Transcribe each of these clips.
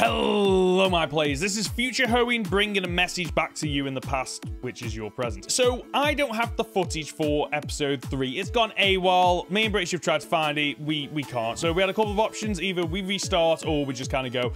Hello, my players. This is Future Hoenn bringing a message back to you in the past, which is your present. So, I don't have the footage for episode 3. It's gone AWOL. Me and British have tried to find it. We, we can't. So, we had a couple of options. Either we restart or we just kind of go,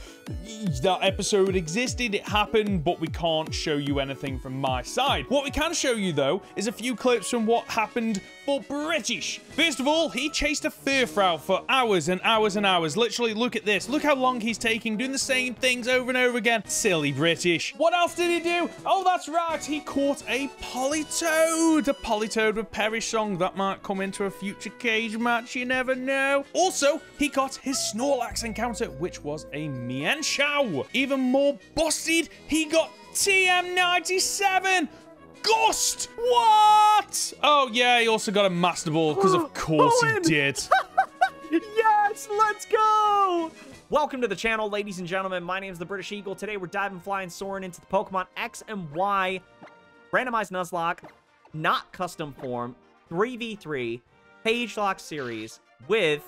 that episode existed, it happened, but we can't show you anything from my side. What we can show you, though, is a few clips from what happened for British. First of all, he chased a Furfrou for hours and hours and hours. Literally, look at this. Look how long he's taking doing the same things over and over again. Silly British. What else did he do? Oh, that's right. He caught a Politoed. A Politoed with Perish Song. That might come into a future cage match. You never know. Also, he got his Snorlax encounter, which was a Mienshao. Even more busted, he got TM97. Ghost! What? Oh, yeah, he also got a Master Ball, because of course he did. yes, let's go! Welcome to the channel, ladies and gentlemen. My name is the British Eagle. Today, we're diving, flying, soaring into the Pokemon X and Y randomized Nuzlocke, not custom form, 3v3, Cagelocke series with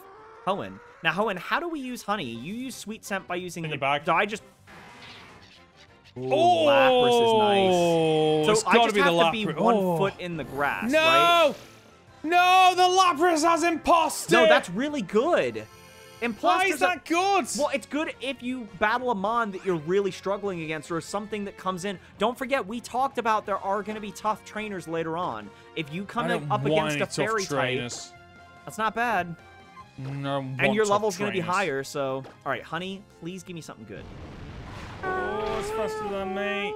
Hoenn. Now, Hoenn, how do we use honey? You use sweet scent by using In the the bag. I just Ooh, Oh, Lapras is nice. So I just have to be one Oh. foot in the grass, No! right? No, the Lapras has imposter! No, that's really good. Imposters Why is that good? Well, it's good if you battle a Mon that you're really struggling against or something that comes in. Don't forget, we talked about there are going to be tough trainers later on. If you come up against a fairy type, that's not bad. Mm, no, And your level's going to be higher, so... All right, honey, please give me something good. Oh, it's faster than me.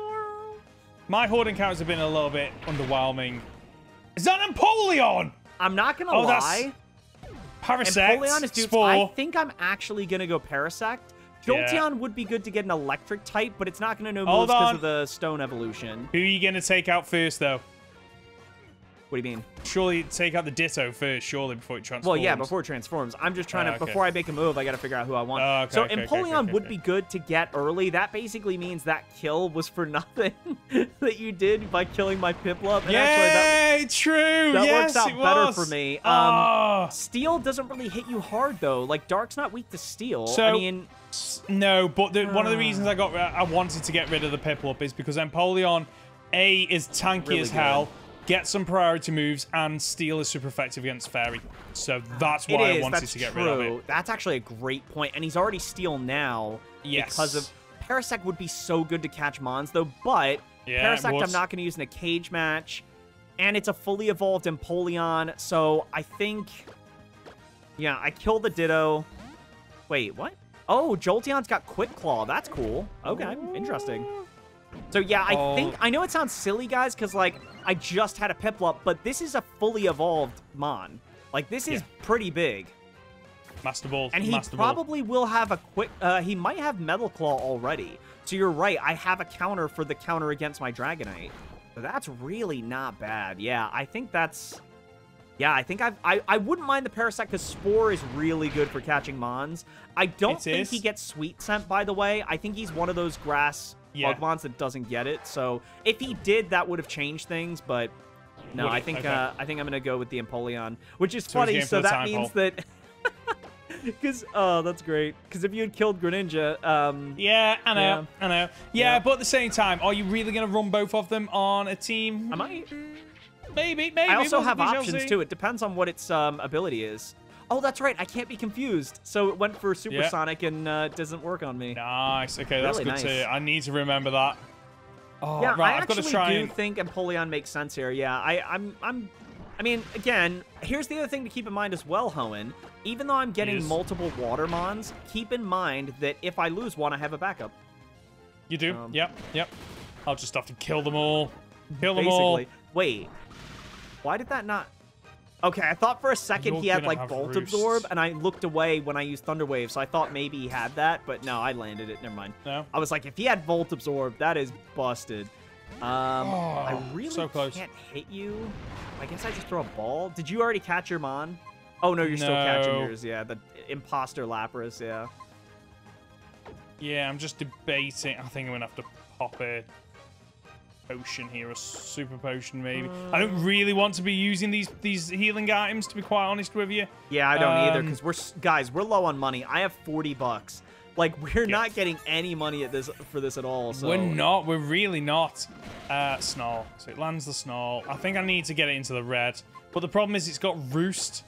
My horde encounters have been a little bit underwhelming. Is that Empoleon? I'm not going to Oh, that's Parasect, is dupes. Spore. I think I'm actually going to go Parasect. Yeah. Would be good to get an electric type, but it's not going to know moves because of the stone evolution. Who are you going to take out first, though? What do you mean? Surely take out the Ditto first, surely, before it transforms. Well, yeah, before it transforms. I'm just trying Ah, to, okay. before I make a move, I got to figure out who I want. Oh, okay, so okay, Empoleon would be good to get early. That basically means that kill was for nothing that you did by killing my Piplup. And actually, that, Yay, true. that yes, works out better was. for me. Um, Ah. Steel doesn't really hit you hard, though. Like, Dark's not weak to Steel. So- I mean, No, but the, one of the Ah. reasons I got I wanted to get rid of the Piplup is because Empoleon, A, is tanky Really as hell, gets some priority moves, and Steel is super effective against Fairy. So that's why is. I wanted to get true. rid of it. That's actually a great point. And he's already Steel now. Yes. Because of... Parasect would be so good to catch Mons, though, but Yeah, Parasect I'm not going to use in a cage match. And it's a fully evolved Empoleon, so I think... Yeah, I kill the Ditto. Wait, what? Oh, Jolteon's got Quick Claw. That's cool. Okay, interesting. So yeah, I Oh. think... I know it sounds silly, guys, because, like, I just had a Piplup, but this is a fully evolved Mon. Like, this is Yeah. pretty big. Master Ball. And he Master Ball. probably will have a quick... Uh, he might have Metal Claw already. So you're right. I have a counter for the counter against my Dragonite. So that's really not bad. Yeah, I think that's... Yeah, I think I've, I I wouldn't mind the Parasect because Spore is really good for catching Mons. I don't It think is. he gets Sweet Scent, by the way. I think he's one of those grass Yeah. Pokemons that doesn't get it. So if he did, that would have changed things, but... No, Would I think Okay. uh, I think I'm gonna go with the Empoleon, which is So funny. So that means hole. that because oh, that's great. Because if you had killed Greninja, um, Yeah, I know, Yeah. I know. Yeah, Yeah. but at the same time, are you really going to run both of them on a team? I might. Maybe, maybe. I also we'll- have options see. too. It depends on what its um, ability is. Oh, that's right. I can't be confused. So it went for Yeah. Supersonic and uh, it doesn't work on me. Nice. Okay, that's Really good nice. to. I need to remember that. Oh, yeah, right. I I've got to try do and. think Empoleon makes sense here. Yeah, I, I'm, I'm, I mean, again, here's the other thing to keep in mind as well, Hoenn. Even though I'm getting Yes. multiple Watermons, keep in mind that if I lose one, I have a backup. You do? um, yep, yep. I'll just have to kill them all. Kill them all. Wait. Why did that not... Okay, I thought for a 2nd You're he had, like, Roost. Absorb, and I looked away when I used Thunder Wave, so I thought maybe he had that, but no, I landed it. Never mind. No. I was like, if he had Volt Absorb, that is busted. Um, I Oh, really so close. can't hit you. I guess I just throw a ball. Did you already catch your Mon? Oh, no, you're still catching yours, yeah. The Imposter Lapras, yeah. Yeah, I'm just debating. I think I'm gonna have to pop a potion here, a super potion maybe. I don't really want to be using these these healing items, to be quite honest with you. Yeah, I don't either, Um, because we're... Guys, we're low on money. I have 40 bucks. Like we're not getting any money at this for this at all. So We're not. We're really not. Uh, snarl. So it lands the snarl. I think I need to get it into the red. But the problem is it's got roost.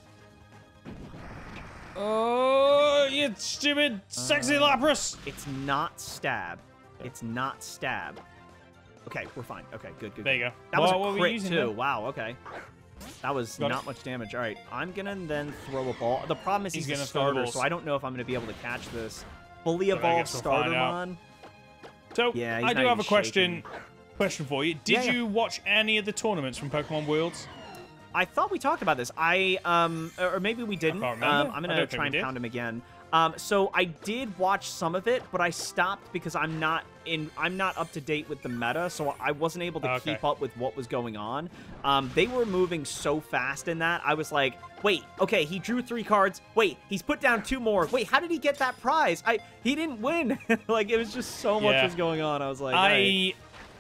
Oh, you stupid, sexy Uh, Lapras. It's not stab. It's not stab. Okay, we're fine. Okay, good, good. There you go. That was What- what a crit too. then? Wow. Okay. That was Got it. not much damage. All right, I'm gonna then throw a ball. The problem is He's he's, a gonna throw the starter, so I don't know if I'm gonna be able to catch this. Fully I evolved we'll find starter out. mon. So Yeah, I do have a question. shaking. Question for you. Did Yeah, yeah. you watch any of the tournaments from Pokemon Worlds? I thought we talked about this. I um, or maybe we didn't. remember. Um, I'm gonna try and did. count him again. Um, so I did watch some of it, but I stopped because I'm not in. I'm not up to date with the meta, so I wasn't able to Okay. keep up with what was going on. Um, they were moving so fast in that I was like, wait, okay, he drew three cards. Wait, he's put down two more. Wait, how did he get that prize? I he didn't win. like it was just so much Yeah. was going on. I was like. I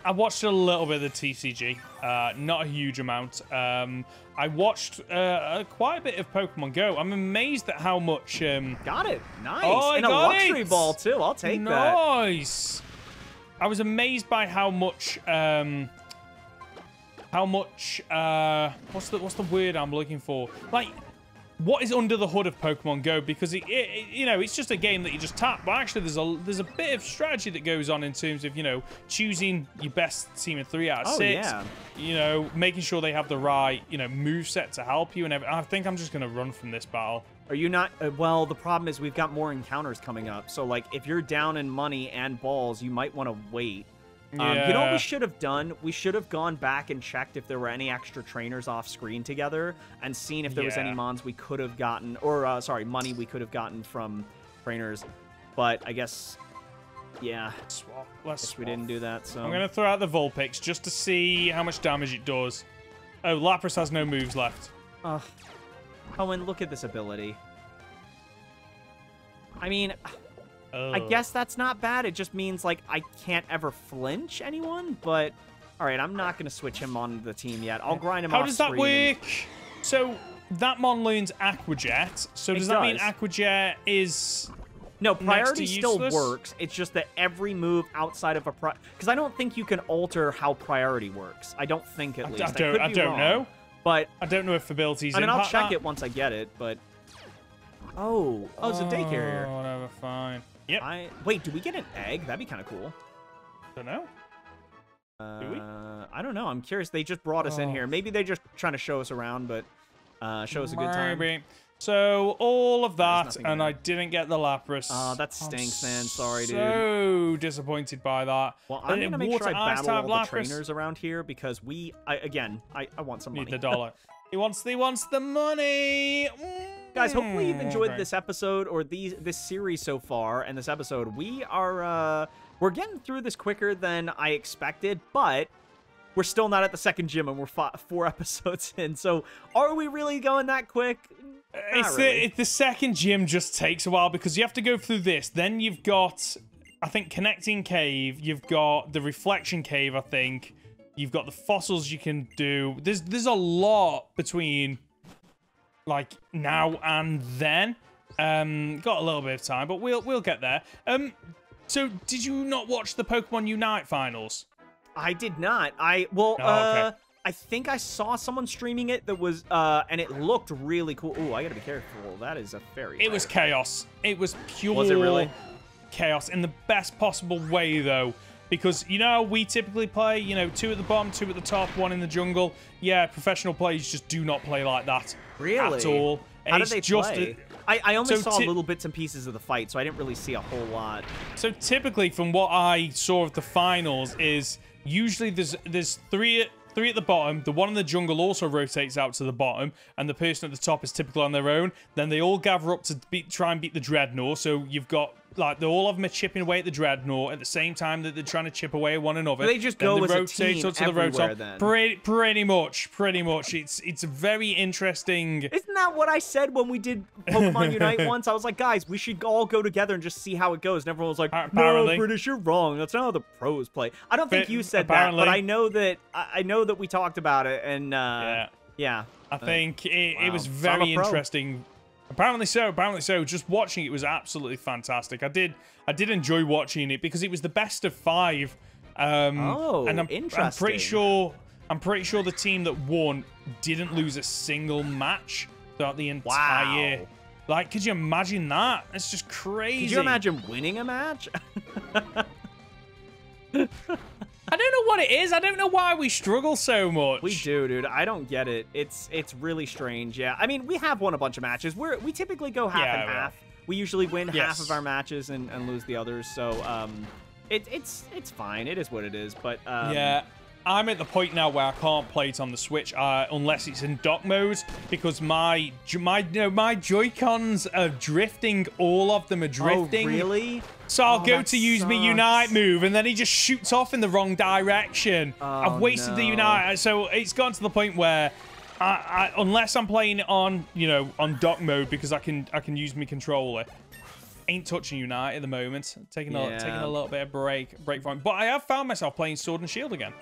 I watched a little bit of the TCG, uh, not a huge amount. Um, I watched uh, quite a bit of Pokemon Go. I'm amazed at how much. Um, got it. Nice. Oh, I and a luxury it. ball too. I'll take that. nice. I was amazed by how much. Um, how much? Uh, what's the what's the word I'm looking for? Like. What is under the hood of Pokemon Go? Because it, it, you know, it's just a game that you just tap. But actually, there's a there's a bit of strategy that goes on in terms of you know choosing your best team of three out of Oh, six. yeah. You know, making sure they have the right you know move set to help you and everything. I think I'm just gonna run from this battle. Are you not? Uh, well, the problem is we've got more encounters coming up. So, like, if you're down in money and balls, you might want to wait. Um, you know what we should have done? We should have gone back and checked if there were any extra trainers off screen together and seen if there was any mons we could have gotten, or, uh, sorry, money we could have gotten from trainers. But I guess, yeah, Swap. Let's guess we didn't do that. So, I'm gonna throw out the Vulpix just to see how much damage it does. Oh, Lapras has no moves left. Ugh. Hoenn, look at this ability. I mean, I oh. guess that's not bad. It just means like I can't ever flinch anyone. But all right, I'm not gonna switch him on the team yet. I'll grind him How does that work? So that mon learns Aqua Jet. So It does that mean does. Aqua Jet is No, priority still works. It's just that every move outside of a pri because I don't think you can alter how priority works. I don't think at I- least. I don't- could I don't wrong. know. But I don't know if abilities. I mean, I'll check that. it once I get it. But oh, oh, it's a day carrier. Oh, whatever, fine. Yep. I wait. Do we get an egg? That'd be kind of cool. don't know. Uh, we? I don't know. I'm curious. They just brought us in Oh. here. Maybe they're just trying to show us around, but uh, show us a good time. Maybe. So all of that, and there. I didn't get the Lapras. Oh, that I'm stinks, man. Sorry, dude. So disappointed by that. Well, I'm in gonna make sure I battle all the Lapras, trainers around here because we, I, again, I, I want some money. Need the dollar. he wants. He wants the money. Guys, hopefully you've Mm, enjoyed okay. this episode or these this series so far and this episode. We are uh we're getting through this quicker than I expected, but we're still not at the second gym and we're four episodes in. So, are we really going that quick? Not It's really. the, it's the second gym just takes a while because you have to go through this. Then you've got, I think, connecting cave. You've got the reflection cave. I think you've got the fossils you can do. There's there's a lot between like now and then. Um, got a little bit of time, but we'll we'll get there. Um, so did you not watch the Pokemon Unite finals? I did not. I well, Oh, okay. uh, I think I saw someone streaming it that was, uh, and it looked really cool. Oh, I gotta be careful. That is a fairy. It was chaos. It was pure Was it really? chaos in the best possible way, though. Because you know we typically play, you know, two at the bottom, two at the top, one in the jungle. Yeah, professional players just do not play like that really at all. How did It's they just play? I I only So saw little bits and pieces of the fight, so I didn't really see a whole lot. So typically, from what I saw of the finals, is usually there's there's three three at the bottom. The one in the jungle also rotates out to the bottom, and the person at the top is typically on their own. Then they all gather up to beat, try and beat the dreadnought. So you've got like they all of them are chipping away at the dreadnought at the same time that they're trying to chip away at one another. They just then go they as a team to the rotom. then. Pretty, pretty much, pretty much. It's it's very interesting. Isn't that what I said when we did Pokemon Unite once? I was like, guys, we should all go together and just see how it goes. And everyone was like, no, British, you're wrong. That's not how the pros play. I don't think But you said that, but I know that I know that we talked about it, and uh, Yeah. yeah. I think it, it was wow. So I'm very interesting. Apparently so. Apparently so. Just watching it was absolutely fantastic. I did. I did enjoy watching it because it was the best of five. Um, Oh, and I'm, I'm pretty sure. I'm pretty sure the team that won didn't lose a single match throughout the entire year. Wow. Like, could you imagine that? It's just crazy. Could you imagine winning a match? I don't know what it is. I don't know why we struggle so much. We do, dude. I don't get it. It's it's really strange. Yeah. I mean, we have won a bunch of matches. We're we typically go half Yeah, and half. We usually win half of our matches and, and lose the others. So um, it, it's it's fine. It is what it is. But um, Yeah, I'm at the point now where I can't play it on the Switch uh, unless it's in dock mode because my my no, my Joy Cons are drifting. All of them are drifting. Oh, drifting. really? So I'll Oh, go to use my sucks. Unite move, and then he just shoots off in the wrong direction. Oh, I've wasted the. Unite, so it's gone to the point where. I, I, unless I'm playing it on, you know, on dock mode because I can I can use my controller, ain't touching Unite at the moment. Taking a Yeah. taking a little bit of break break from it. But I have found myself playing Sword and Shield again.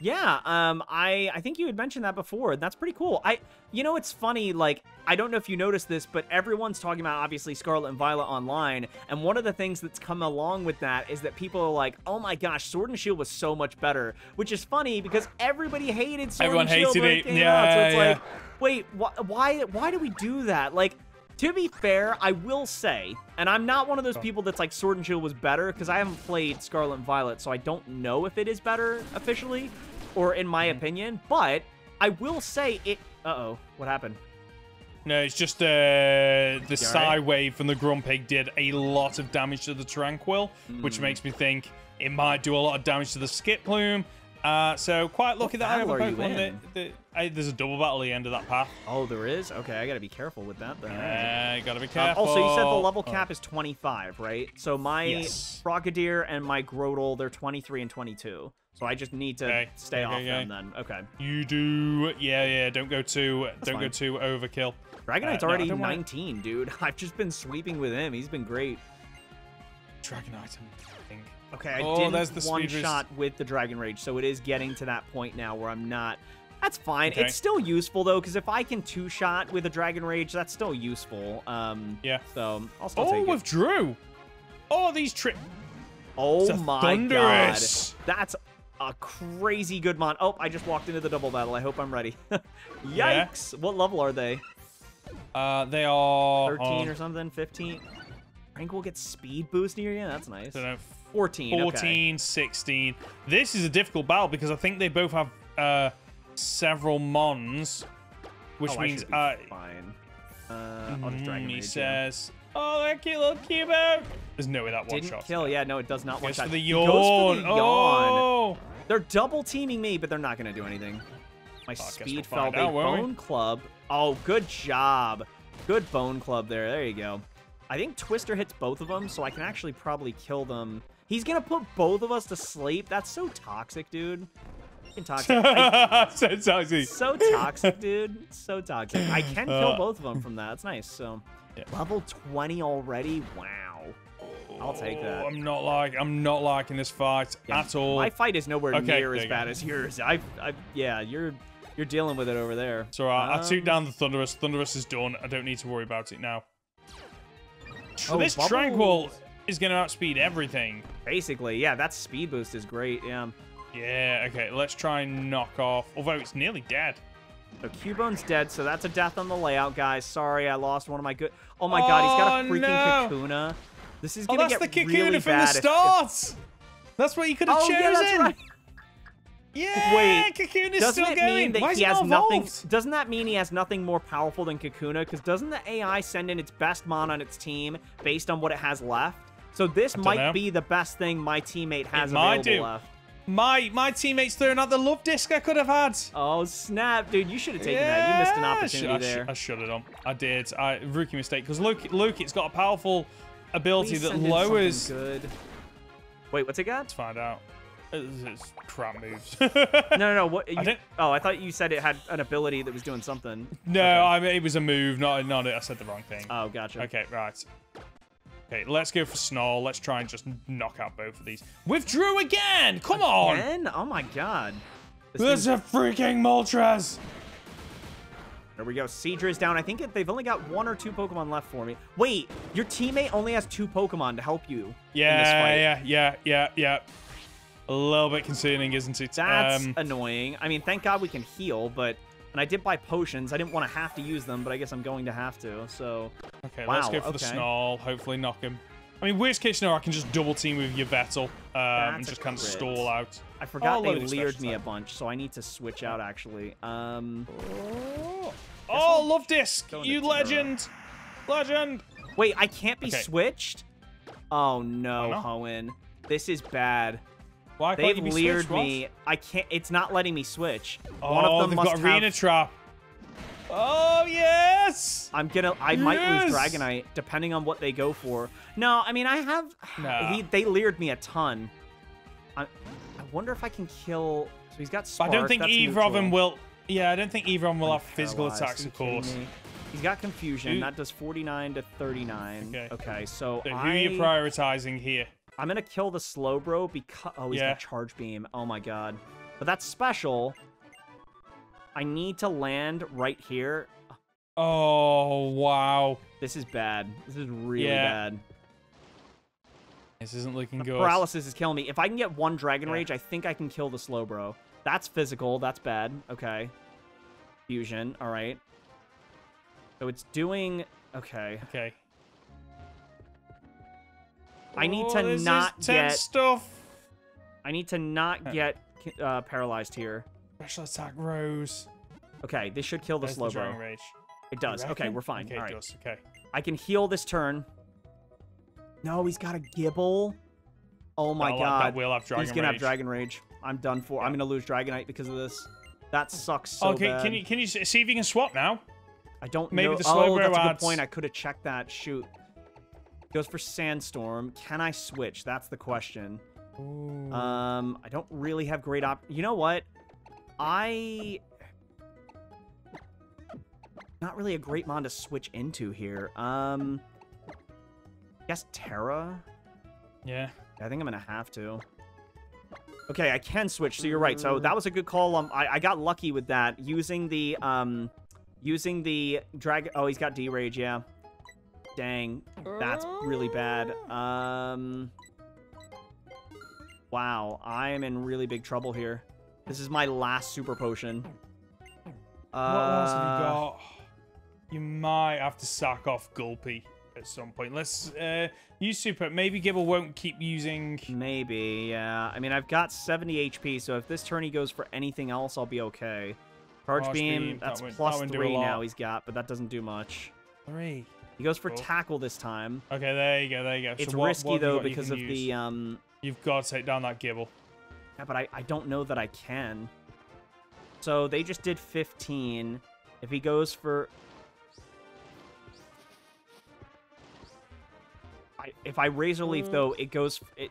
Yeah, um, I I think you had mentioned that before. That's pretty cool. I, you know, it's funny. Like, I don't know if you noticed this, but everyone's talking about obviously Scarlet and Violet online, and one of the things that's come along with that is that people are like, "Oh my gosh, Sword and Shield was so much better," which is funny because everybody hated Sword Everyone and Shield hated when it. Yeah, out. So it's yeah. like, wait, wh- why why do we do that? Like. To be fair, I will say, and I'm not one of those people that's like Sword and Shield was better because I haven't played Scarlet and Violet, so I don't know if it is better officially or in my Mm-hmm. opinion. But I will say it. Uh oh, what happened? No, it's just uh, the You Psy alright? wave from the Grumpig did a lot of damage to the Tranquill, Hmm. which makes me think it might do a lot of damage to the Skiploom. Uh, so quite lucky that I have a Pokemon that, that I, there's a double battle at the end of that path. Oh, there is. Okay, I gotta be careful with that then. Uh, gotta be Um, careful. also, you said the level Oh. cap is 25, right? So my Yes. Frogadier and my Grotle, they're 23 and 22. So I just need to Okay, stay okay, off okay. them then. Okay. You do, yeah, yeah. Don't go too, don't go fine. too overkill. Dragonite's Uh, already don't wanna- 19, dude. I've just been sweeping with him. He's been great. Dragonite, I think. Okay, I Oh, didn't there's the one shot with the Dragon Rage, so it is getting to that point now where I'm not. That's fine. Okay. It's still useful though, because if I can two shot with a Dragon Rage, that's still useful. Um, Yeah. So I'll still Oh, take it. Oh, withdrew. Oh, these trip. Oh my Thundurus. god, that's a crazy good mon. Oh, I just walked into the double battle. I hope I'm ready. Yikes! What level are they? Uh, they are 13 on, or something? 15? Tranquill gets speed boost near you. That's nice. I don't know, 14. okay. 16. This is a difficult battle because I think they both have uh, several mons, which oh, I means be uh, fine. Uh, I'll just mm, he yeah. says, "Oh, that cute little Cubo." There's no way that one Didn't shot. kill. Yeah, no, it does not one shot. for the He yawn. goes for the yawn. Oh, They're double teaming me, but they're not going to do anything. My guess speed we'll fell. They won't we? bone club. Oh, good job. Good bone club there. There you go. I think Twister hits both of them, so I can actually probably kill them. He's going to put both of us to sleep. That's so toxic, dude. Fucking toxic. I- so toxic. so toxic, dude. So toxic. I can kill Uh, both of them from that. That's nice. So, Yeah. level 20 already? Wow. I'll take that. Oh, I'm not like I'm not liking this fight Yeah, at all. My fight is nowhere Okay, near as go. bad as yours. I, I, yeah, you're, you're dealing with it over there. So I, I took Um, down the Thundurus. Thundurus is done. I don't need to worry about it now. Oh, this Bubbles. Tranquill is going to outspeed everything. Basically, yeah, that speed boost is great. Yeah. Yeah, okay, let's try and knock off. Although it's nearly dead. So Cubone's dead, so that's a death on the layout, guys. Sorry, I lost one of my good. Oh my god, he's got a Oh, freaking no. Kakuna. This is Oh, gonna that's the get Kakuna really from the bad if- if- start! That's what you could have Oh chosen! yeah, that's right. Yeah, Wait, Kakuna's Doesn't still it going. mean that Why he it has not nothing? evolved? Doesn't that mean he has nothing more powerful than Kakuna? Because doesn't the AI send in its best mon on its team based on what it has left? So this might know. be the best thing my teammate has might available left. My my teammate's threw another Luvdisc I could have had. Oh snap, dude! You should have taken that. You missed an Yeah, I opportunity I, sh- there. I should have done. I did. I rookie mistake because Luke, Luke, it's got a powerful ability that send in something lowers. Good. Wait, what's it got? Let's find out. It's, it's crap moves. No, no, no. What? You, didn't- oh, I thought you said it had an ability that was doing something. no, Okay. I mean it was a move, not not. I said the wrong thing. Oh, gotcha. Okay, right. Okay, let's go for Snarl. Let's try and just knock out both of these. Withdrew again! Come on! Oh my god. This There's thing- a freaking Moltres! There we go. Seadra is down. I think it, they've only got one or two Pokemon left for me. Wait, your teammate only has two Pokemon to help you in this Yeah, fight. yeah, yeah, yeah, yeah. A little bit concerning, isn't it? That's Um, annoying. I mean, thank God we can heal, but... And I did buy potions. I didn't want to have to use them, but I guess I'm going to have to, so... okay, let's go for the. Snarl. Hopefully knock him. I mean, worst case scenario, I can just double team with your Yveltal um, and just kind of stall out. I forgot Oh, they leered me a bunch, so I need to switch out, actually. Um... Oh, oh Luvdisc! You legend! Legend! Wait, I can't be Okay. switched? Oh, no? Hoenn. This is bad. Why can't They've leered me. I can't. It's not letting me switch. Oh, One of oh, them they've must got have. arena trap. Oh yes! I'm gonna. I might lose Dragonite depending on what they go for. No, I mean I have. Nah. He, they leered me a ton. I, I wonder if I can kill. So he's got Spark. I don't think either of them will. Yeah, I don't think either of them will have physical attacks, of course. me? He's got confusion. Who- That does 49 to 39. Okay. Okay, so, So who I, are you prioritizing here? I'm gonna kill the Slowbro because oh he's Yeah. got Charge Beam. Oh my god. But that's special. I need to land right here. Oh wow, This is bad. This is really Yeah. bad. this isn't looking The good. paralysis is killing me. If I can get one Dragon Yeah. Rage, I think I can kill the Slowbro. That's physical. That's bad. Okay. Fusion. All right. So it's doing. Okay. Okay. I need Oh, to is not get. stuff. I need to not get uh, paralyzed here. Special attack Rose. Okay, this should kill the the Slowbro. Rage. It does. Okay, we're fine. Okay, All it does. Okay. I can heal this turn. No, he's got a Gible. Oh my That'll- god. That will have Dragon he's gonna have Dragon Rage. I'm done for. I'm gonna lose Dragonite because of this. That sucks so okay, bad. can you can you see if you can swap now? I don't maybe know. the oh, Slowbro that's a good point. I could have checked that. Shoot. Goes for Sandstorm. Can I switch? That's the question. Um, I don't really have great op. You know what? I not really a great mon to switch into here. Um, I guess Terra. yeah. I think I'm gonna have to. Okay, I can switch. So you're right. So that was a good call. Um, I, I got lucky with that using the um, using the drag. Oh, he's got D rage. Yeah. Dang, that's really bad. Um. Wow, I am in really big trouble here. This is my last super potion. What else have Uh, you got? You might have to sack off Gulpy at some point. Let's uh, use Super. Maybe Gible won't keep using. Maybe, yeah. I mean, I've got 70 HP, so if this turn he goes for anything else, I'll be okay. Charge Charge beam, beam, that's plus that wouldn't do a three now he's got, but that doesn't do much. Three. He goes for Cool. tackle this time. Okay, there you go. There you go. It's so what, risky what though because of use? the um. You've got to take down that Gible. Yeah, but I I don't know that I can. So they just did 15. If he goes for. I, if I Razor Leaf, though, it goes. It,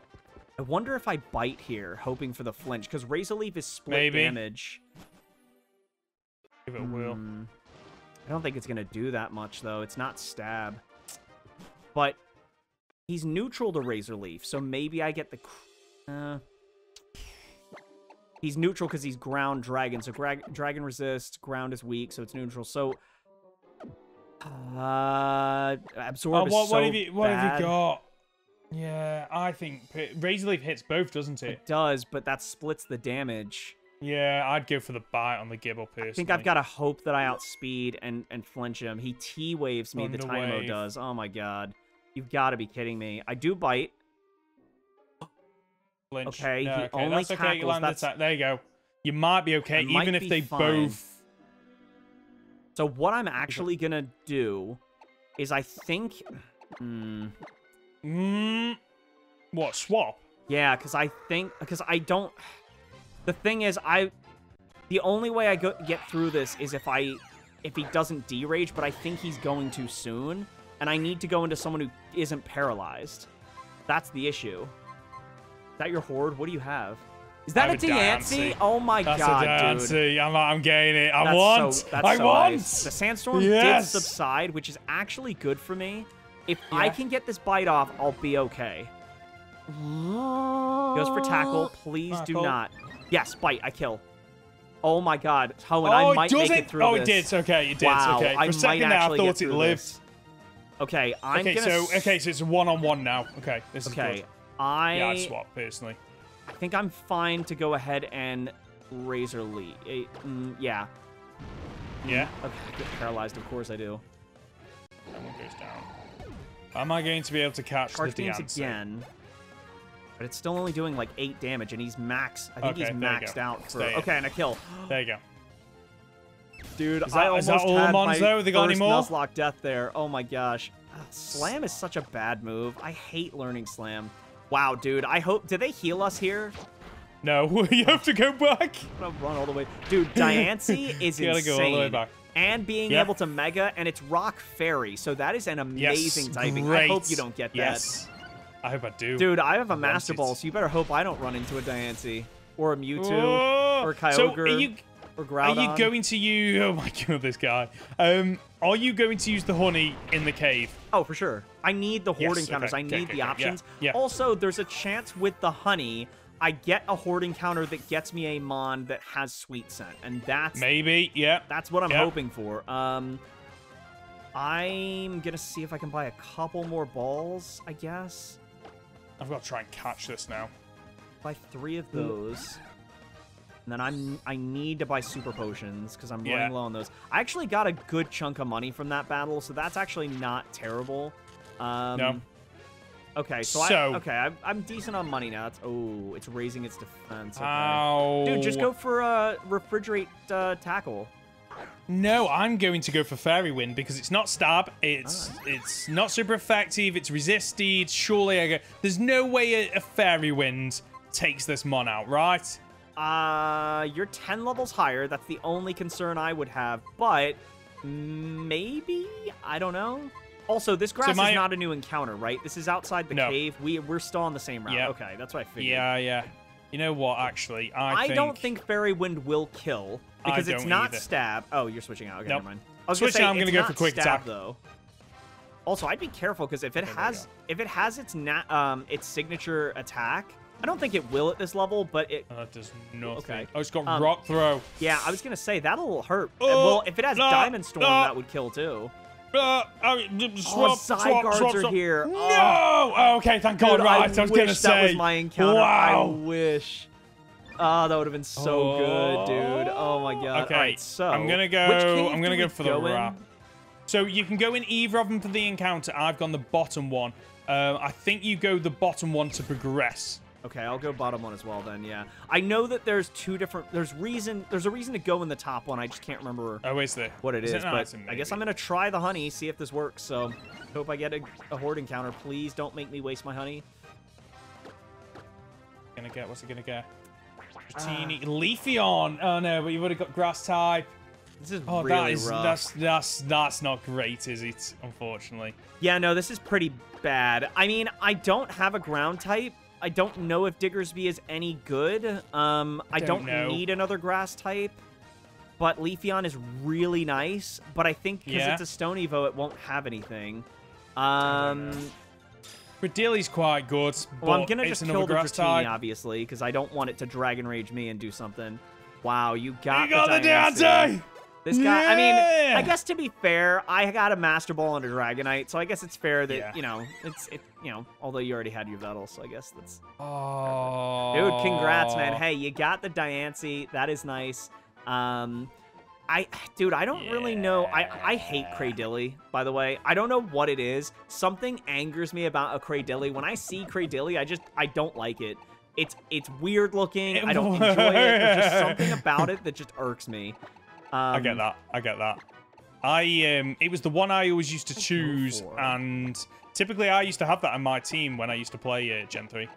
I wonder if I bite here, hoping for the flinch, because Razor Leaf is split Maybe. damage. If it will. Hmm. I don't think it's going to do that much, though. It's not stab. But he's neutral to Razor Leaf, so maybe I get the... Uh, he's neutral because he's ground dragon, so gra dragon resist, ground is weak, so it's neutral. So... Uh, absorb Oh, is what, so what have you what have you got? Yeah, I think Razor Leaf hits both, doesn't it? It does, but that splits the damage. Yeah, I'd go for the bite on the Gible personally. I think I've got to hope that I outspeed and, and flinch him. He T-waves me, the wave. does. Oh my god. You've got to be kidding me. I do bite. Flinch. okay, Yeah, he okay. only That's okay. You tackles, that's- attack. There you go. You might be okay, I even if they fine. both. So what I'm actually going to do is I think... Hmm. Mm, what swap? Yeah, because I think... Because I don't... The thing is, I... The only way I go, get through this is if I... If he doesn't derage, but I think he's going too soon. And I need to go into someone who isn't paralyzed. That's the issue. Is that your horde? What do you have? Is that I a a Diancie? Diancie. Oh my That's god, a dude. I'm, I'm getting it. I That's want. So, that's I so want. nice. The sandstorm Yes. did subside, which is actually good for me. If I can get this bite off, I'll be okay. Goes for tackle. Please do not. Yes, bite. I kill. Oh my God, Hoenn, oh, I might it make it through oh, this. it did. Okay, it did. Wow, okay. For I a second there, I thought it lived. this. Okay, I'm Okay, gonna. so okay, so it's one-on-one now. Okay, this is Okay, good. I. Yeah, I'd swap personally. I think I'm fine to go ahead and Razor Lee. Eh, mm, yeah. Yeah, Okay, I get paralyzed. Of course I do. that one goes down. Am I going to be able to catch Charge the Diancie? again. But it's still only doing like eight damage, and he's max. I think Okay, he's maxed out for. Stay in. Okay, and a kill. There you go. Dude, that- I almost all had my though? They got any first more? Nuzlocke death there. Oh my gosh. Slam is such a bad move. I hate learning Slam. Wow, dude. I hope. Did they heal us here? No, you have to go back. I'm gonna run all the way. Dude, Diancie is You gotta insane. go all the way back. And being Yep. able to Mega, and it's Rock Fairy, so that is an amazing yes, typing. Great. I hope you don't get that. yes. I hope I do. Dude, I have a Master. Ball, so you better hope I don't run into a Diancie. Or a Mewtwo. Oh, or So Kyogre. are you or are you going to use? Oh my god, this guy. Um, are you going to use the honey in the cave? Oh, for sure. I need the horde Yes, encounters. okay, I need okay, the okay, options. yeah. Also, there's a chance with the honey, I get a horde encounter that gets me a mon that has sweet scent, and that's Maybe. Yeah. that's what I'm Yeah. hoping for. Um, I'm gonna see if I can buy a couple more balls. I guess I've got to try and catch this now. buy three of those. And then I'm I need to buy super potions because I'm Yeah. running low on those. I actually got a good chunk of money from that battle, so that's actually not terrible. Um, No. Okay, so, I okay, I'm, I'm decent on money now. It's oh, it's raising its defense. Okay. Ow. Dude, just go for a refrigerate uh, tackle. No, I'm going to go for Fairy Wind because it's not stab. It's Ah. it's not super effective. It's resisted. Surely I go. There's no way a, a Fairy Wind takes this mon out, right? Uh, you're 10 levels higher. That's the only concern I would have. But maybe I don't know. Also, this grass my- is not a new encounter, right? This is outside the No. cave. We we're still on the same route. Yeah. Okay, that's what I figured. Yeah, yeah. You know what? Actually, I, I, think, don't think Fairy Wind will kill because it's not either. stab. Oh, you're switching out. Okay, Nope. never mind. I was Switching gonna out, say, I'm gonna go for quick stab, attack. though. Also, I'd be careful because if it there has if it has its nat um its signature attack, I don't think it will at this level, but it Uh, That does nothing. Okay. Oh, it's got Um, rock throw. Yeah, I was gonna say that'll hurt. Oh, well, if it has no, Diamond Storm, no. that would kill too. Uh, oh, d- d- swap, swap, Zygardes swap, are swap. here. No! Oh. Oh, okay, thank God. Dude, right, I, I, was gonna say. that was my encounter. I Wow. wish. Ah, that would have been so good, dude. Oh my god. Okay, right, so I'm gonna go. I'm gonna go for the go in? wrap. So you can go in either of them for the encounter. I've gone the bottom one. Um, I think you go the bottom one to progress. Okay, I'll go bottom one as well then. Yeah, I know that there's two different. There's reason. There's a reason to go in the top one. I just can't remember Oh, is there? what it is. an but item, I guess? I'm gonna try the honey, see if this works. So, hope I get a, a horde encounter. Please don't make me waste my honey. Gonna get. What's it gonna get? Ah. Dratini, Leafeon. Oh no, but you've already got grass type. This is Oh, really that is rough. that's that's that's not great, is it? Unfortunately. Yeah, no, this is pretty bad. I mean, I don't have a ground type. I don't know if Diggersby is any good. Um, I Don't don't, know. need another grass type. But Leafeon is really nice. But I think because Yeah. it's a Stone Evo, it won't have anything. Um, know. Cradily's quite good, but well, I'm gonna just kill the grass Dratini, type. obviously, because I don't want it to Dragon Rage me and do something. Wow, you got, You got the. This guy, I mean, I guess to be fair, I got a Master Ball and a Dragonite, so I guess it's fair that, Yeah. you know, it's, it, you know, although you already had your Yveltal, so I guess that's... Oh. Dude, congrats, man. Hey, you got the Diancie. That is nice. Um, I, dude, I don't really know. I, I hate Yeah. Cradily, by the way. I don't know what it is. Something angers me about a Cradily. When I see Cradily, I just, I don't like it. It's, it's weird looking. I don't enjoy it. There's just something about it that just irks me. Um, I get that. I get that. I um, it was the one I always used to choose, and typically I used to have that on my team when I used to play uh, Gen three.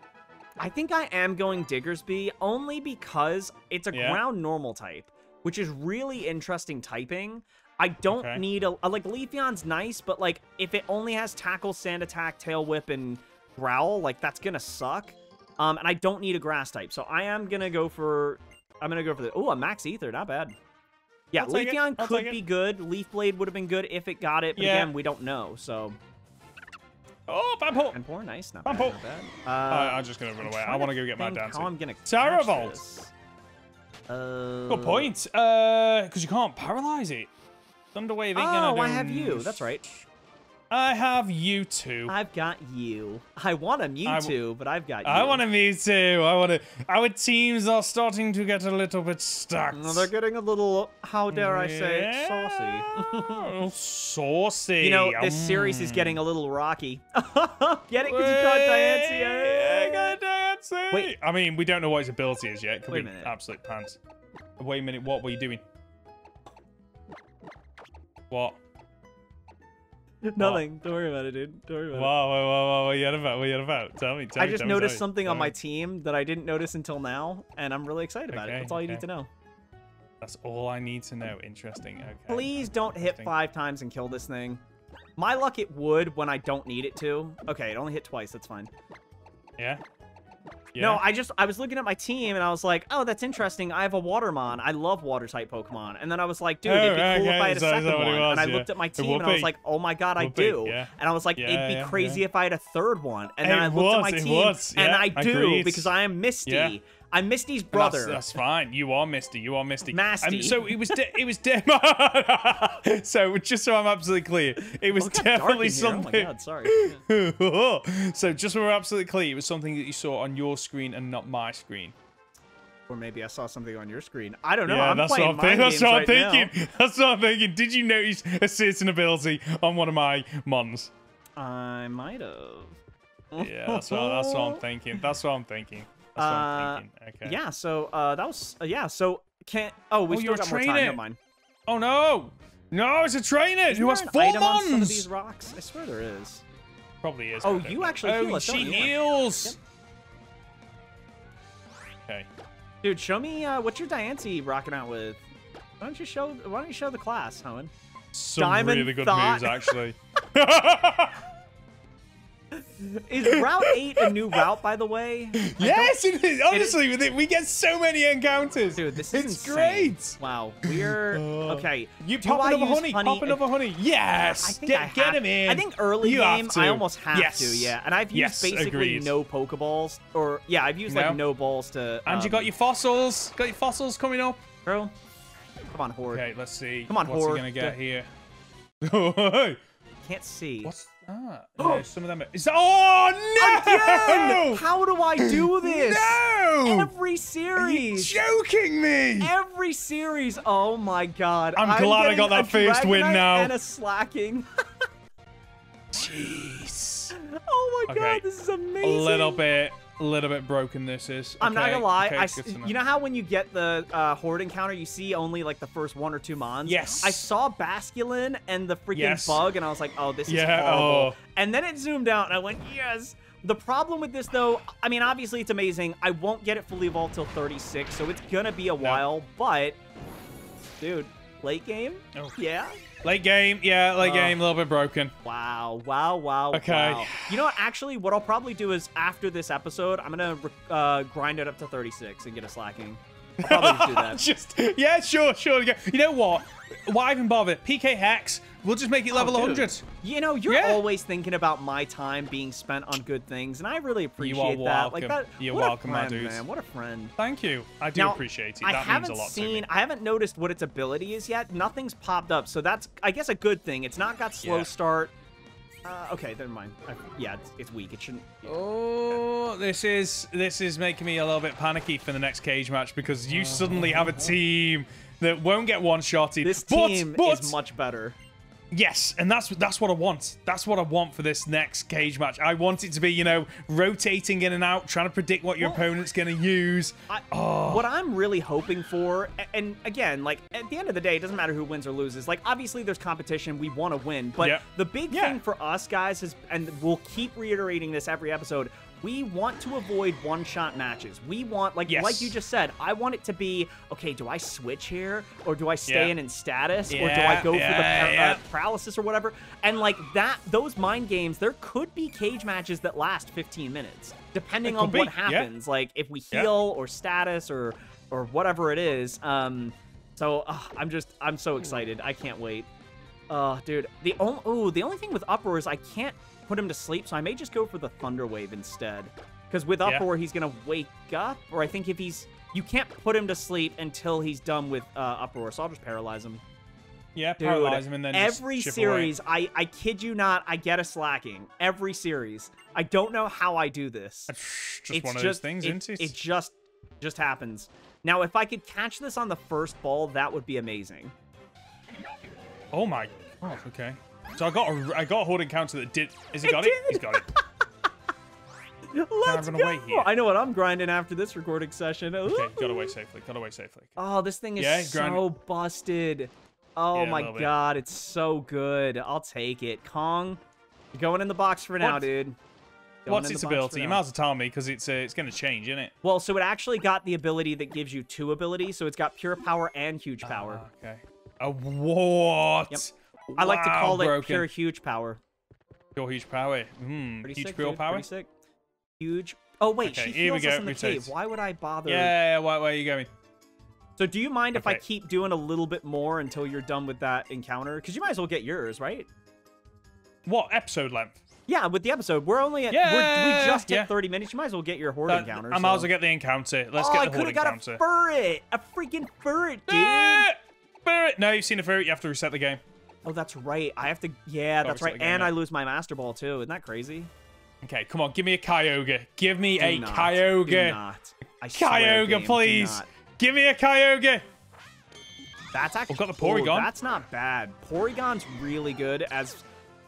I think I am going Diggersby only because it's a Yeah. ground normal type, which is really interesting typing. I don't Okay. need a, a like Leafeon's nice, but like if it only has tackle, sand attack, tail whip, and growl, like that's gonna suck. Um, and I don't need a grass type, so I am gonna go for I'm gonna go for the oh a max ether, not bad. Yeah, I'll. Leafeon could be good. Leaf Blade would have been good if it got it, but Yeah. again, we don't know. So Oh, Bampo! poor, nice, not bad. Bumpo. Not bad. I, Uh, I'm just gonna run away. I want to go get my dance. How I'm gonna Terra catch Volt. this. Uh, Good point. Uh, because you can't paralyze it. Thunderwave ain't gonna Oh, do I have you. That's right. I have you two. I've got you. I want a Mewtwo, but I've got you. I want a Mewtwo. I want to. Our teams are starting to get a little bit stacked. No, they're getting a little, how dare I say it, saucy. Saucy. you know, this series is Mm. getting a little rocky. Get it? Because you got Diancie. Yeah, got Diancie. Wait. I mean, we don't know what his ability is yet. Could Wait a be minute. absolute pants. Wait a minute. What were you doing? What? Nothing. Don't worry about it, dude. Don't worry Wow, about wow, wow, wow, what are you on about? What are you on about? Tell me, it. tell I me, just tell noticed me, something tell on my team that I didn't notice until now, and I'm really excited about it. That's all you need to know. That's all I need to know. Interesting. Okay. Please don't hit five times and kill this thing. My luck, it would when I don't need it to. Okay, it only hit twice. That's fine. Yeah. Yeah. No, I just I was looking at my team and I was like, oh, that's interesting. I have a Watermon. I love water type Pokemon. And then I was like, dude, it'd be Oh, cool if I had a second one. was? and I Yeah. looked at my team and I was like, oh my god, I do. And I was like, it'd be crazy if I had a third one. And then It I looked at my team was, and I do because I am Misty. Yeah. I'm Misty's brother. That's, fine. You are Misty. You are Misty. Masty. Um, so it was. It was. De- so just so I'm absolutely clear, it was Oh, it got dark definitely in here. Oh my god, sorry. so just so we're absolutely clear, it was something that you saw on your screen and not my screen. or maybe I saw something on your screen. I don't know. yeah, I'm that's what playing I'm, thinking. that's what I'm right now. thinking. That's what I'm thinking. Did you notice a certain ability on one of my mons? I might have. Yeah, that's what, that's what I'm thinking. That's what I'm thinking. That's what Uh, Okay. Yeah, so uh, that was uh, yeah. So can't. Oh, we Oh, still you're a got more time. Never mind. Oh no! No, it's a trainer Isn't who has there an four item on some of these rocks? I swear there is. Probably is. Oh, you know. actually oh, heal us, she don't heals. Okay. Dude, show me uh, what your Diancie rocking out with. Why don't you show? Why don't you show the class, Hoenn? Some Diamond really good Thought. moves, actually. Is Route Eight a new route, by the way? Yes, it is. Honestly, with it, we get so many encounters. Dude, this is it's insane. great. Wow, we're Uh, okay. You pop another use honey, Pop another honey. Yes. I think get I have, get him in. I think early You game. I almost have yes. to, yeah. And I've used Yes, basically agreed. no Pokeballs, or yeah, I've used No. like no balls to. And you um, got your fossils. Got your fossils coming up. bro. Come on, Horde. Okay, let's see. Come on, What's Horde. he gonna get Go. here? Can't see. What's that? No, some of them. Are... Is oh no! Again! How do I do this? No! Every series. joking me? Every series. Oh my god. I'm glad I got that first win now. And a Slaking. Jeez. oh my Okay. god, this is amazing. A little bit, a little bit broken. This is. I'm not gonna lie. okay, I, to you know how when you get the uh, horde encounter, you see only like the first one or two mons. Yes. I saw Basculin and the freaking Yes. bug, and I was like, "Oh, this is Yeah, horrible." oh. And then it zoomed out, and I went, "Yes." The problem with this, though, I mean, obviously it's amazing. I won't get it fully evolved till 36, so it's gonna be a while. But, dude, late game, Oh. yeah. Late game, yeah, late Uh, game, a little bit broken. Wow, wow, wow, Okay. wow. You know what? Actually, what I'll probably do is after this episode, I'm gonna uh, grind it up to 36 and get a Slaking. I'll probably do that. just yeah, sure, sure. You know what? Why even bother? PKHeX. We'll just make it level Oh, 100. You know, you're Yeah. always thinking about my time being spent on good things, and I really appreciate that. Like that. You're what welcome, a my dude. man. What a friend. Thank you. I do Now, appreciate it. I That haven't means a lot to seen, me. I haven't noticed what its ability is yet. Nothing's popped up, so that's, I guess, a good thing. It's not got slow Yeah. start. Uh, okay, never mind. I, yeah, it's, it's weak. It shouldn't. Oh, this is this is making me a little bit panicky for the next cage match because you suddenly have a team that won't get one shotted. This but, team but, is much better. Yes, and that's that's what I want. That's what I want for this next cage match. I want it to be, you know, rotating in and out, trying to predict what your Well- opponent's going to use. I, Oh. What I'm really hoping for, and again, like at the end of the day, it doesn't matter who wins or loses. Like obviously, there's competition. We want to win, but Yep. the big Yeah. thing for us guys is, and we'll keep reiterating this every episode. We want to avoid one-shot matches. We want, like, Yes. like you just said, I want it to be okay. Do I switch here, or do I stay Yeah. in in status, or do I Yeah, go for the par- yeah. uh, paralysis or whatever? And like that, those mind games, there could be cage matches that last 15 minutes, depending on what be, yeah. happens. Like if we Yeah. heal or status or or whatever it is. Um, so uh, I'm just I'm so excited. I can't wait. Uh, dude, the only oh the only thing with Uproar is I can't put him to sleep, so I may just go for the Thunder Wave instead. Because with Yeah. Uproar, he's gonna wake up, or I think if he's you can't put him to sleep until he's done with uh, Uproar, so I'll just paralyze him. Yeah, Dude, paralyze him and then every series, away. I, I kid you not, I get a Slaking. Every series. I don't know how I do this. Just it's one of just, those things, it, it? It just just happens. Now, if I could catch this on the first ball, that would be amazing. Oh my Oh, okay. So I got a I got a horde encounter that did is he It got it? did. He's got it. Let's go! away here. I know what I'm grinding after this recording session. Okay, got away safely. Got away safely. Oh, this thing is Yeah, so busted. Oh Yeah, my god, it's so good. I'll take it. Kong, you're going in the box for now, dude. Going What's its the box for ability? You might as well tell me because it's uh, it's going to change, isn't it? Well, so it actually got the ability that gives you two abilities. So it's got pure power and huge power. Ah, okay. A what? Yep. I like to call it pure huge power. Pure huge power. Hmm. Pretty Huge sick, pure dude. power. Pretty sick. Huge. Oh wait, Okay, she heals us go, in the cave. Why would I bother? Yeah, yeah, yeah, where, are you going? So do you mind if I keep doing a little bit more until you're done with that encounter? Because you might as well get yours, right? What episode length? Yeah, with the episode, we're only at Yeah, we're, we just hit yeah. 30 minutes. You might as well get your horde Uh, encounter. I might as well get the encounter. Let's oh, get I the could have got a ferret, a freaking ferret, dude. Ah! Ferret! No, you've seen a ferret. You have to reset the game. Oh, that's right. I have to. Yeah, that's right. And. I lose my master ball too. Isn't that crazy? Okay, come on. Give me a Kyogre. Give me Do a not, Kyogre. Not. I Kyogre, game, please. Give me a Kyogre. That's actually. got the Porygon. that's not bad. Porygon's really good, as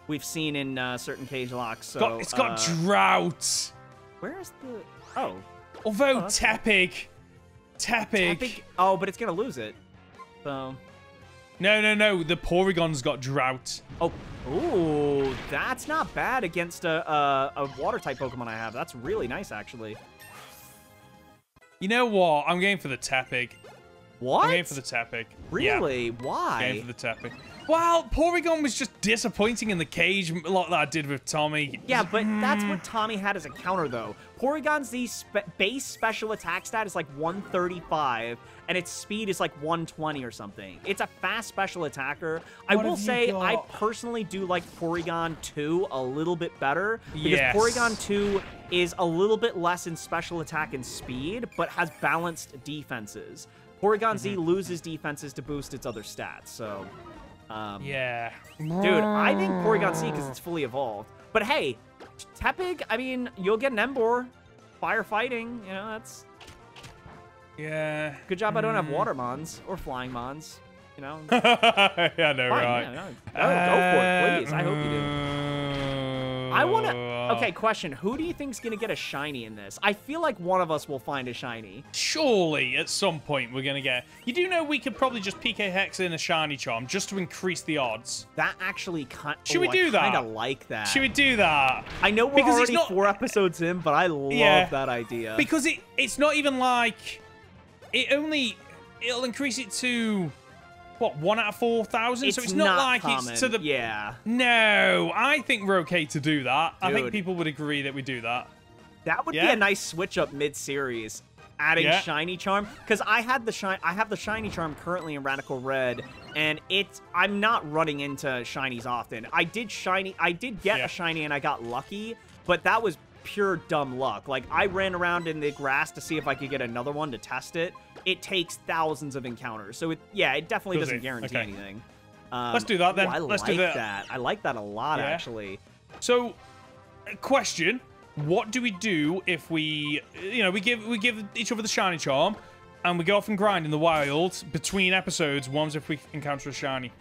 we've seen in uh, certain Cagelockes. So got, it's got uh, drought. where's the? Oh, Although Oh. Tepig. Tepig. Tepig. Oh, but it's gonna lose it. So. No, no, no. The Porygon's got drought. Oh, ooh, that's not bad against a, a a water type Pokemon I have. That's really nice, actually. You know what? I'm going for the Tepig. What? I'm going for the. Yeah, Really? Why? going for the Tepig. Well, Porygon was just disappointing in the Cagelocke that I did with Tommy. Yeah, but hmm. that's what Tommy had as a counter, though. Porygon's the spe- base special attack stat is like 135, and its speed is like 120 or something. It's a fast special attacker. I What will say, I personally do like Porygon 2 a little bit better because Yes. Porygon 2 is a little bit less in special attack and speed, but has balanced defenses. Porygon Z Mm-hmm. loses defenses to boost its other stats, so. Um, Yeah. Dude, I think Porygon Z because it's fully evolved. But hey, Tepig, I mean, you'll get an Emboar. Firefighting, you know, that's Yeah. good job I don't have hmm. water mons or flying mons. You know, yeah, I know, fine, right? yeah, no, go, go for it, please. I hope you do. do. I want to. Uh. Okay, question: Who do you think's gonna get a shiny in this? I feel like one of us will find a shiny. Surely, at some point, we're gonna get. You do know we could probably just PKHeX in a shiny charm just to increase the odds. That actually kind. Should we oh, do that? I Kind of like that. Should we do that? I know we're Because already not- four episodes in, but I love Yeah. that idea. Because it it's not even like it only it'll increase it to what one out of four thousand. So it's not, like common. it's to the yeah. no. I think we're okay to do that. I think people would agree that we do that. That would be a nice switch up mid-series, adding Yeah. shiny charm. Because I had the shine, I have the shiny charm currently in Radical Red, and it's I'm not running into shinies often. I did shiny, I did get Yeah. a shiny, and I got lucky, but that was pure dumb luck. Like I ran around in the grass to see if I could get another one to test it. It takes thousands of encounters, so it yeah, it definitely Does doesn't it? guarantee Okay. anything. Um, Let's do that then. ooh, I Let's like do that. I like that a lot, Yeah. actually. So, question: What do we do if we, you know, we give we give each other the shiny charm, and we go off and grind in the wild between episodes? One's if we encounter a shiny.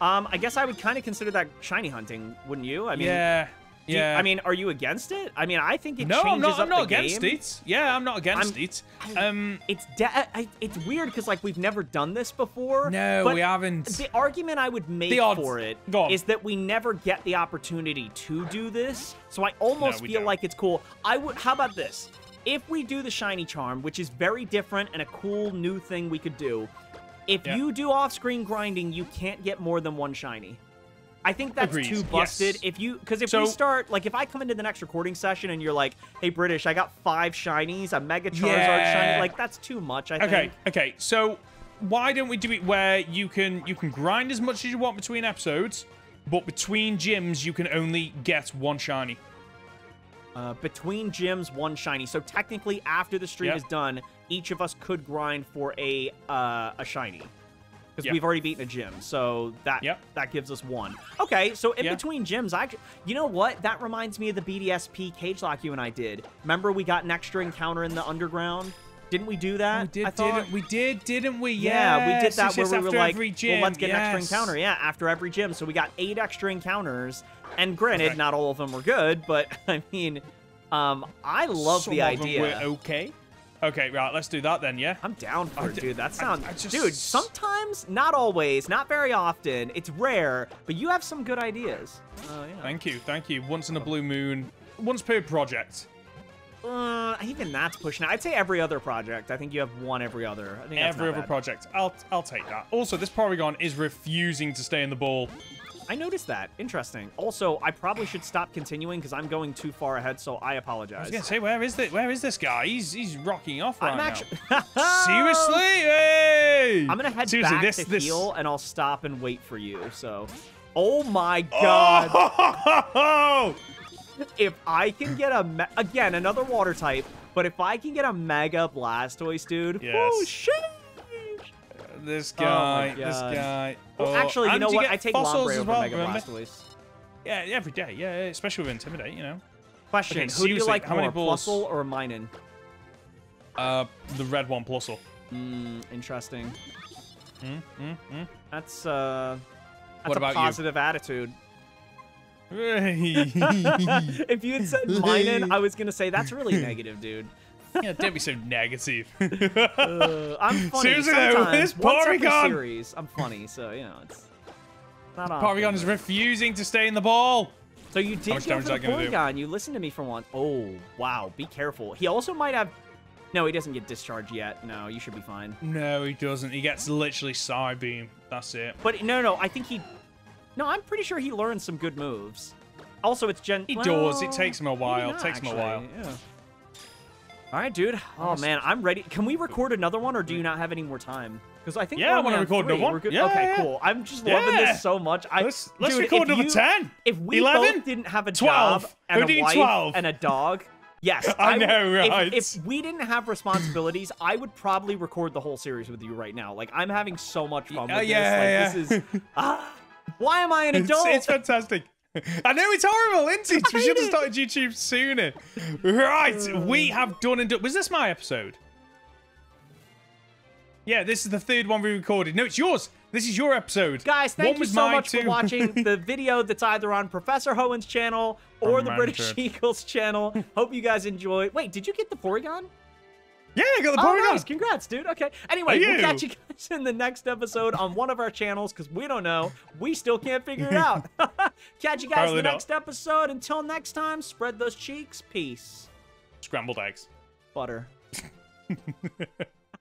Um, I guess I would kind of consider that shiny hunting, wouldn't you? I mean, yeah, Do you- yeah. I mean, are you against it? I mean, I think it no, changes I'm not. up I'm not against game. it. Yeah, I'm not against I'm- it. Um, It's de- I, it's weird because like we've never done this before. no, we haven't. The argument I would make for it is that we never get the opportunity to do this. So I almost No, feel don't. like it's cool. I would. How about this? If we do the shiny charm, which is very different and a cool new thing we could do, if Yeah. you do off-screen grinding, you can't get more than one shiny. I think that's Agreed, too busted. yes. If you, because if So- we start, like, if I come into the next recording session and you're like, "Hey, British, I got five shinies, a Mega Charizard Yeah. shiny," like that's too much. I Okay, think. okay. Okay. So why don't we do it where you can you can grind as much as you want between episodes, but between gyms you can only get one shiny. Uh, between gyms, one shiny. So technically, after the stream Yep. is done, each of us could grind for a uh, a shiny. Because Yep. we've already beaten a gym, so that Yep. that gives us one. Okay, so in Yeah. between gyms, I you know what? That reminds me of the BDSP Cagelocke you and I did. Remember we got an extra encounter in the underground? Didn't we do that? we did, I thought- didn't we? Did, didn't we? yeah, we did that yes, where we were like, well, let's get an extra encounter. Yeah, after every gym. So we got eight extra encounters. And granted, Okay. not all of them were good, but I mean, um, I love Some the idea. were okay. Okay, right, let's do that then, yeah? I'm down for I it, dude. That sounds, I just- dude. Sometimes, not always, not very often. It's rare, but you have some good ideas. Oh yeah. Thank you, thank you. Once in a blue moon, once per project. Uh, even that's pushing it. I'd say every other project. I think you have one every other. I think Every other bad. project. I'll I'll take that. Also, this Porygon is refusing to stay in the ball. I noticed that. Interesting. Also, I probably should stop continuing because I'm going too far ahead, so I apologize. I was gonna say, where is this? Where is this guy? He's he's rocking off right I'm now. actually. Seriously? Hey! I'm gonna head Seriously, back this, to this... heal, and I'll stop and wait for you. So, oh my oh! god! Oh! If I can get a again another water type, but if I can get a Mega Blastoise, dude, Yes. oh shit! This Oh guy, this guy. Well, Oh, actually, you and know what? I take fossils Lombre as over well, Mega remember? Blastoise. Yeah, every day. Yeah, yeah, especially with Intimidate, you know. Question: Okay, Who do you like how many more, balls- Plusle or Minun? Uh, the red one plusle. Hmm, interesting. Mm, mm, mm. That's uh, that's What a about you? positive attitude. if you had said Minun, I was gonna say that's really negative, dude. Don't be so negative. Uh, I'm funny. Seriously, Sometimes, once every Porygon- series, I'm funny, so you know it's not Porygon often, is refusing to stay in the ball. So you did go for the that gonna do? Porygon. You listened to me for once. Oh wow, be careful. He also might have. No, he doesn't get discharged yet. No, you should be fine. No, he doesn't. He gets literally Psybeam. That's it. But no, no, I think he. No, I'm pretty sure he learned some good moves. Also, it's Gen. He well, does. It takes him a while. not, takes him a while. Yeah. All right, dude. Oh Honest- man, I'm ready. Can we record another one, or do you not have any more time? Because I think Yeah, I wanna on record another three. one. We're good. Yeah, okay, yeah. cool. I'm just loving this so much. I, Let's let's dude, record if another you- ten. If we 11? both didn't have a 12. job and Who a wife 12? and a dog, yes, I would- know, if- right? If, we didn't have responsibilities, I would probably record the whole series with you right now. Like I'm having so much fun with Oh, yeah, this. yeah, Like this is ah, why am I an It's, adult? it's fantastic. I know it's horrible, isn't it? We should have started YouTube sooner. Right, we have done and done. Was this my episode? Yeah, this is the third one we recorded. No, it's yours. This is your episode. Guys, thank one you was so much too. for watching the video that's either on Professor Hoenn's channel or the British. Eagles channel. Hope you guys enjoy. Wait, did you get the Porygon? Yeah, I got the Oh, nice. Congrats, dude. Okay. Anyway, we'll catch you guys in the next episode on one of our channels because we don't know. We still can't figure it out. catch you guys Apparently in the not. next episode. Until next time, spread those cheeks. Peace. Scrambled eggs. Butter.